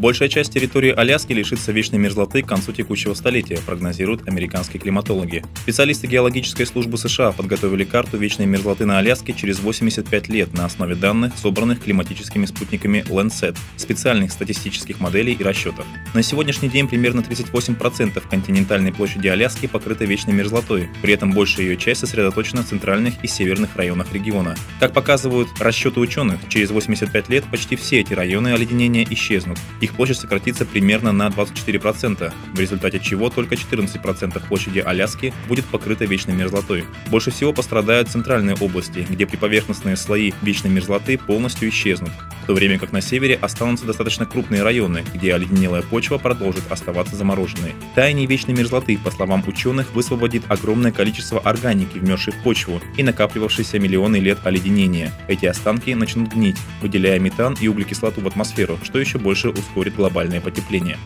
Большая часть территории Аляски лишится вечной мерзлоты к концу текущего столетия, прогнозируют американские климатологи. Специалисты геологической службы США подготовили карту вечной мерзлоты на Аляске через 85 лет на основе данных, собранных климатическими спутниками Landsat, специальных статистических моделей и расчетов. На сегодняшний день примерно 38% континентальной площади Аляски покрыта вечной мерзлотой, при этом большая ее часть сосредоточена в центральных и северных районах региона. Как показывают расчеты ученых, через 85 лет почти все эти районы оледенения исчезнут. Их площадь сократится примерно на 24%, в результате чего только 14% площади Аляски будет покрыта вечной мерзлотой. Больше всего пострадают центральные области, где приповерхностные слои вечной мерзлоты полностью исчезнут, в то время как на севере останутся достаточно крупные районы, где оледенелая почва продолжит оставаться замороженной. Таяние вечной мерзлоты, по словам ученых, высвободит огромное количество органики, вмерзшей в почву и накапливавшейся миллионы лет оледенения. Эти останки начнут гнить, выделяя метан и углекислоту в атмосферу, что еще больше ускорит глобальное потепление.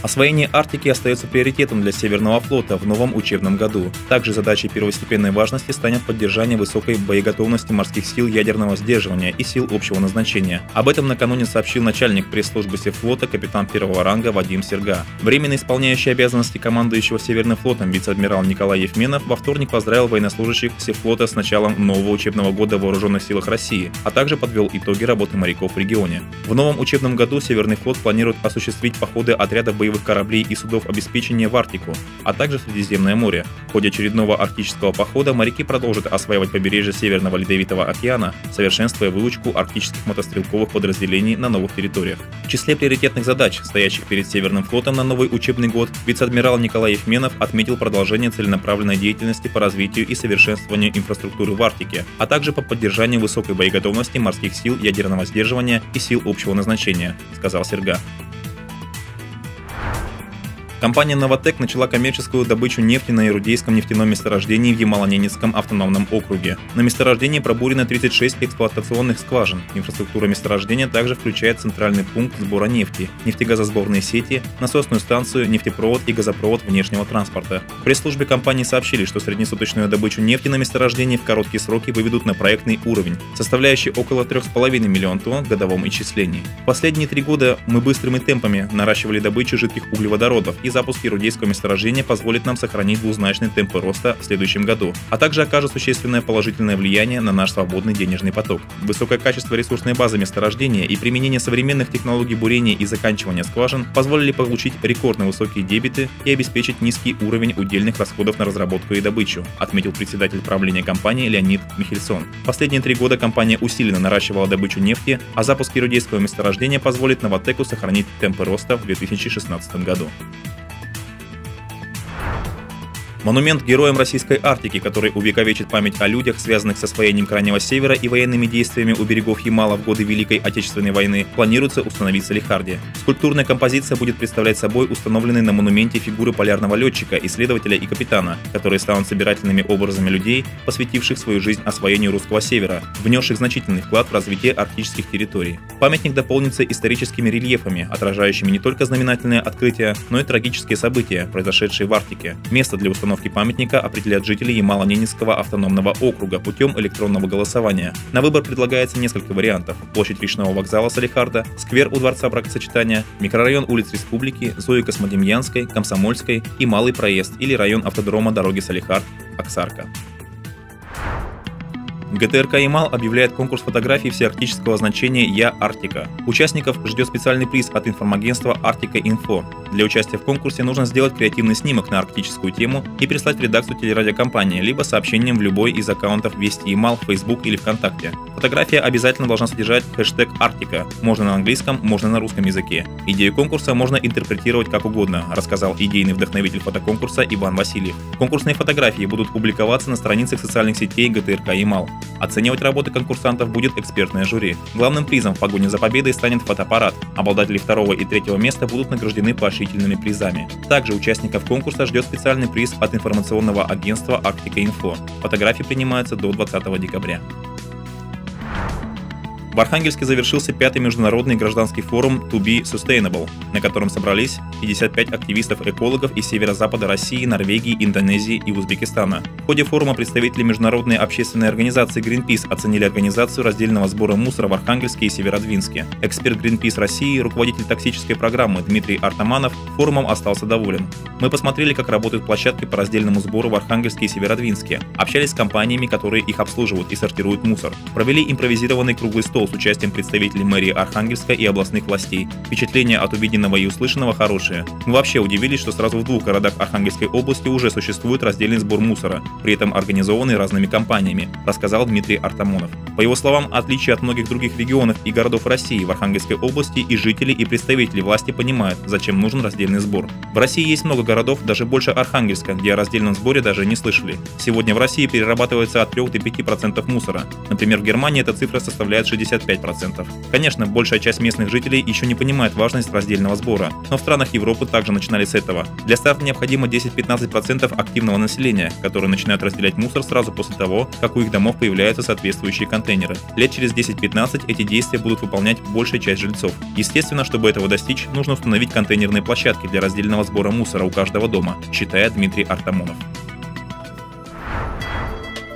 Освоение Арктики остается приоритетом для Северного флота в новом учебном году. Также задачей первостепенной важности станет поддержание высокой боеготовности морских сил ядерного сдерживания и сил общего назначения. Об этом накануне сообщил начальник пресс-службы Севфлота капитан первого ранга Вадим Серга. Временно исполняющий обязанности командующего Северным флотом вице-адмирал Николай Евменов во вторник поздравил военнослужащих Севфлота с началом нового учебного года в Вооруженных силах России, а также подвел итоги работы моряков в регионе. В новом учебном году Северный флот планирует осуществить походы отрядов боевых боевых кораблей и судов обеспечения в Арктику, а также в Средиземное море. В ходе очередного арктического похода моряки продолжат осваивать побережье Северного Ледовитого океана, совершенствуя выучку арктических мотострелковых подразделений на новых территориях. В числе приоритетных задач, стоящих перед Северным флотом на новый учебный год, вице-адмирал Николай Евменов отметил продолжение целенаправленной деятельности по развитию и совершенствованию инфраструктуры в Арктике, а также по поддержанию высокой боеготовности морских сил ядерного сдерживания и сил общего назначения, сказал Серга. Компания «Новотек» начала коммерческую добычу нефти на Ирудейском нефтяном месторождении в Ямало-Ненецком автономном округе. На месторождении пробурено 36 эксплуатационных скважин. Инфраструктура месторождения также включает центральный пункт сбора нефти, нефтегазосборные сети, насосную станцию, нефтепровод и газопровод внешнего транспорта. В пресс-службе компании сообщили, что среднесуточную добычу нефти на месторождении в короткие сроки выведут на проектный уровень, составляющий около 3,5 миллион тонн в годовом исчислении. Последние три года мы быстрыми темпами наращивали добычу жидких углеводородов и запуск Ирудейского месторождения позволит нам сохранить двузначные темпы роста в следующем году, а также окажет существенное положительное влияние на наш свободный денежный поток. Высокое качество ресурсной базы месторождения и применение современных технологий бурения и заканчивания скважин позволили получить рекордно высокие дебиты и обеспечить низкий уровень удельных расходов на разработку и добычу, отметил председатель правления компании Леонид Михельсон. Последние три года компания усиленно наращивала добычу нефти, а запуск Ирудейского месторождения позволит Новотеку сохранить темпы роста в 2016 году. Монумент героям российской Арктики, который увековечит память о людях, связанных с освоением Крайнего Севера и военными действиями у берегов Ямала в годы Великой Отечественной войны, планируется установить в Салихарде. Скульптурная композиция будет представлять собой установленные на монументе фигуры полярного летчика, исследователя и капитана, которые станут собирательными образами людей, посвятивших свою жизнь освоению Русского Севера, внесших значительный вклад в развитие арктических территорий. Памятник дополнится историческими рельефами, отражающими не только знаменательные открытия, но и трагические события, произошедшие в Арктике. Место для установки установки памятника определят жители Ямало-Ненецкого автономного округа путем электронного голосования. На выбор предлагается несколько вариантов. Площадь речного вокзала Салихарда, сквер у Дворца бракосочетания, микрорайон улиц Республики, Зои Космодемьянской, Комсомольской и Малый проезд или район автодрома дороги Салихард, Аксарка. ГТРК «Ямал» объявляет конкурс фотографий всеарктического значения «Я Арктика». Участников ждет специальный приз от информагентства «Арктика Инфо». Для участия в конкурсе нужно сделать креативный снимок на арктическую тему и прислать в редакцию телерадиокомпании, либо сообщением в любой из аккаунтов Вести Ямал, Facebook или ВКонтакте. Фотография обязательно должна содержать хэштег «Арктика». Можно на английском, можно на русском языке. Идею конкурса можно интерпретировать как угодно, рассказал идейный вдохновитель фотоконкурса Иван Васильев. Конкурсные фотографии будут публиковаться на страницах социальных сетей ГТРК Ямал. Оценивать работы конкурсантов будет экспертное жюри. Главным призом в погоне за победой станет фотоаппарат. Обладатели второго и третьего места будут награждены поощрительными призами. Также участников конкурса ждет специальный приз от информационного агентства Арктика Инфо. Фотографии принимаются до 20 декабря. В Архангельске завершился пятый международный гражданский форум To Be Sustainable, на котором собрались 55 активистов-экологов из северо-запада России, Норвегии, Индонезии и Узбекистана. ходе форума представители международной общественной организации Greenpeace оценили организацию раздельного сбора мусора в Архангельске и Северодвинске. Эксперт Greenpeace России, руководитель токсической программы Дмитрий Артаманов форумом остался доволен. Мы посмотрели, как работают площадки по раздельному сбору в Архангельске и Северодвинске, общались с компаниями, которые их обслуживают и сортируют мусор, провели импровизированный круглый стол с участием представителей мэрии Архангельска и областных властей. Впечатления от увиденного и услышанного хорошие. Мы вообще удивились, что сразу в двух городах Архангельской области уже существует раздельный сбор мусора, при этом организованный разными компаниями, рассказал Дмитрий Артамонов. По его словам, отличие от многих других регионов и городов России в Архангельской области и жители, и представители власти понимают, зачем нужен раздельный сбор. В России есть много городов, даже больше Архангельска, где о раздельном сборе даже не слышали. Сегодня в России перерабатывается от 3 до 5% мусора. Например, в Германии эта цифра составляет 65%. Конечно, большая часть местных жителей еще не понимает важность раздельного сбора, но в странах Европы также начинали с этого. Для старта необходимо 10-15% активного населения, которые начинают разделять мусор сразу после того, как у их домов появляются соответствующие контейнеры. Лет через 10-15 эти действия будут выполнять большая часть жильцов. Естественно, чтобы этого достичь, нужно установить контейнерные площадки для раздельного сбора мусора у каждого дома, считает Дмитрий Артамонов.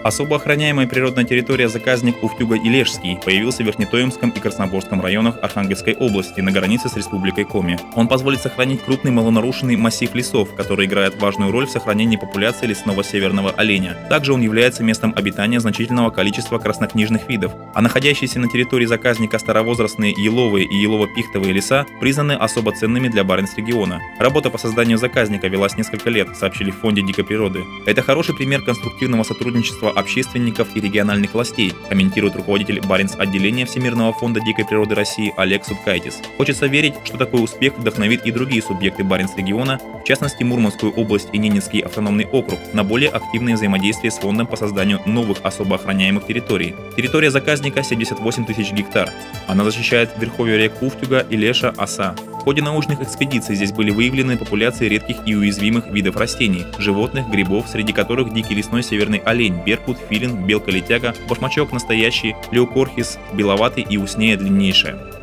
Особо охраняемая природная территория заказник Уфтюга-Илежский появился в Верхнетоемском и Красногорском районах Архангельской области на границе с Республикой Коми. Он позволит сохранить крупный малонарушенный массив лесов, который играет важную роль в сохранении популяции лесного северного оленя. Также он является местом обитания значительного количества краснокнижных видов, а находящиеся на территории заказника старовозрастные еловые и елово-пихтовые леса признаны особо ценными для Баренц-региона. Работа по созданию заказника велась несколько лет, сообщили в Фонде дикой природы. Это хороший пример конструктивного сотрудничества общественников и региональных властей, комментирует руководитель Баренц отделения Всемирного фонда дикой природы России Олег Судкайтис. Хочется верить, что такой успех вдохновит и другие субъекты Баренц региона, в частности Мурманскую область и Ненецкий автономный округ, на более активное взаимодействие с фондом по созданию новых особо охраняемых территорий. Территория заказника 78 тысяч гектар. Она защищает верховья рек Уфтюга и Леша, Оса. В ходе научных экспедиций здесь были выявлены популяции редких и уязвимых видов растений, животных, грибов, среди которых дикий лесной северный олень, беркут, филин, белка-летяга, башмачок настоящий, леокорхис, беловатый и уснея длиннейшая.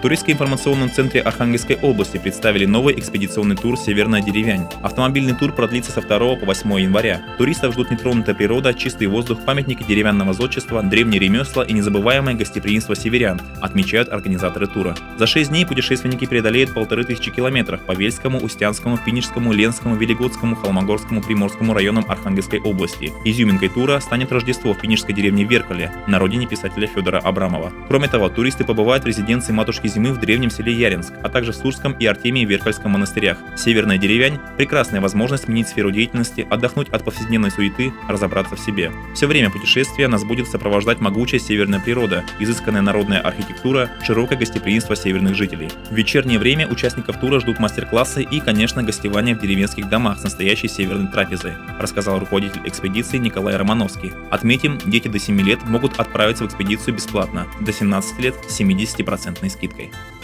В туристско-информационном центре Архангельской области представили новый экспедиционный тур «Северная деревянь». Автомобильный тур продлится со 2 по 8 января. Туристов ждут нетронутая природа, чистый воздух, памятники деревянного зодчества, древние ремесла и незабываемое гостеприимство северян, отмечают организаторы тура. За 6 дней путешественники преодолеют полторы тысячи километров по Вельскому, Устянскому, Финишскому, Ленскому, Велигодскому, Холмогорскому, Приморскому районам Архангельской области. Изюминкой тура станет Рождество в финишской деревне Веркале, на родине писателя Федора Абрамова. Кроме того, туристы побывают в резиденции матушки зимы в древнем селе Яринск, а также в Сурском и Артемии Верхальском монастырях. Северная деревянь – прекрасная возможность сменить сферу деятельности, отдохнуть от повседневной суеты, разобраться в себе. Все время путешествия нас будет сопровождать могучая северная природа, изысканная народная архитектура, широкое гостеприимство северных жителей. В вечернее время участников тура ждут мастер-классы и, конечно, гостевание в деревенских домах с настоящей северной трапезой, рассказал руководитель экспедиции Николай Романовский. Отметим, дети до 7 лет могут отправиться в экспедицию бесплатно, до 17 лет с 70% скидкой. happy.